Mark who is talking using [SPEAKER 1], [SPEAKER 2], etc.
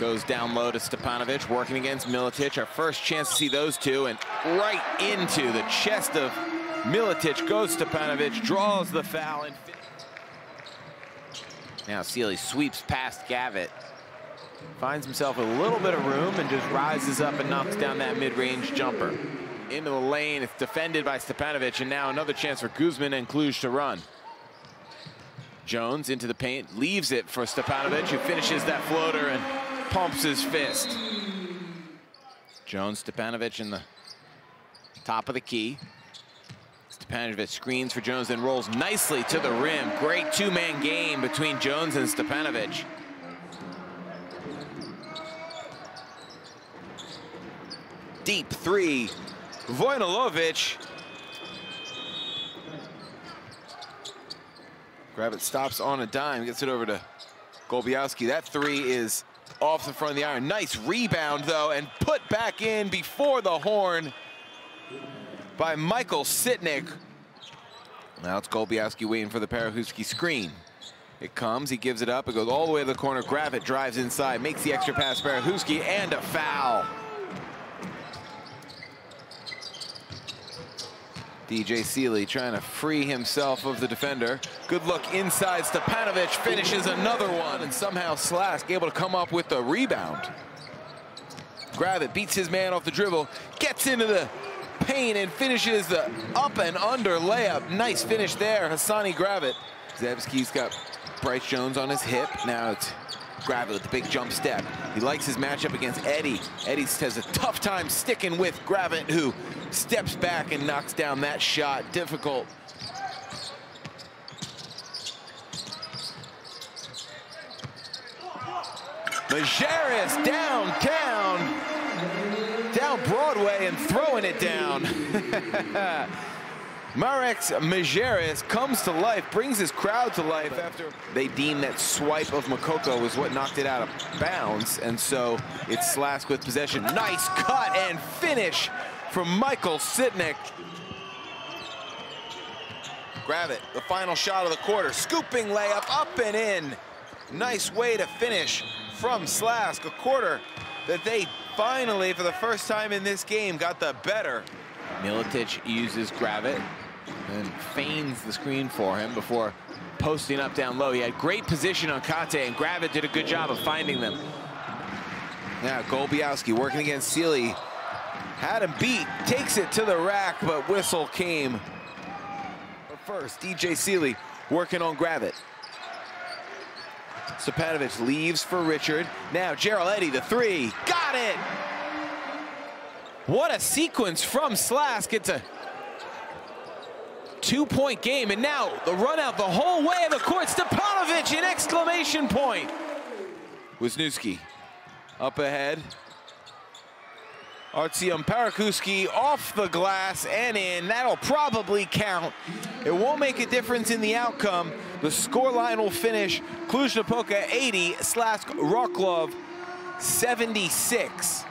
[SPEAKER 1] Goes down low to Stepanovic, working against Miletic. Our first chance to see those two, and right into the chest of Miletic goes Stepanovic, draws the foul. And now Seeley sweeps past Gravett. Finds himself a little bit of room and just rises up and knocks down that mid-range jumper. Into the lane, it's defended by Stepanovic, and now another chance for Guzman and Cluj to run. Jones into the paint, leaves it for Stepanovic, who finishes that floater and pumps his fist. Jones, Stepanovic in the top of the key. Stepanovic screens for Jones, then rolls nicely to the rim. Great two-man game between Jones and Stepanovic. Deep three, Vojnilovic. Gravett stops on a dime, gets it over to Golubowski. That three is off the front of the iron. Nice rebound, though, and put back in before the horn by Michael Sitnik. Now it's Golubowski waiting for the Parakhouski screen. It comes, he gives it up, it goes all the way to the corner. Gravett drives inside, makes the extra pass, Parakhouski, and a foul. DJ Seeley trying to free himself of the defender. Good look inside. Stepanovic finishes another one, and somehow Slask able to come up with the rebound. Gravett beats his man off the dribble, gets into the paint and finishes the up and under layup. Nice finish there, Hassani Gravett. Zebski's got Bryce Jones on his hip. Now it's Gravett with the big jump step. He likes his matchup against Eddie. Eddie has a tough time sticking with Gravett, who steps back and knocks down that shot. Difficult. Mejeris downtown, down Broadway and throwing it down. Mareks Mejeris comes to life, brings his crowd to life after they deem that swipe of Makoko was what knocked it out of bounds. And so it's Slask with possession. Nice cut and finish from Michael Sitnik. it, the final shot of the quarter. Scooping layup up and in. Nice way to finish from Slask. A quarter that they finally, for the first time in this game, got the better. Miletic uses Gravett and feigns the screen for him before posting up down low. He had great position on Cate, and Gravett did a good job of finding them. Now Golubowski working against Seeley. Had him beat, takes it to the rack, but whistle came. But first, DJ Seeley working on Gravett. Stepanovic leaves for Richard. Now Gerald Eddy, the three. Got it! What a sequence from Slask. It's a two-point game, and now the run out the whole way of the court. Stepanovic, an exclamation point. Wisniewski up ahead. Artyom Parakhouski off the glass and in. That'll probably count. It won't make a difference in the outcome. The scoreline will finish Cluj-Napoca 80, Slask Wroclaw 76.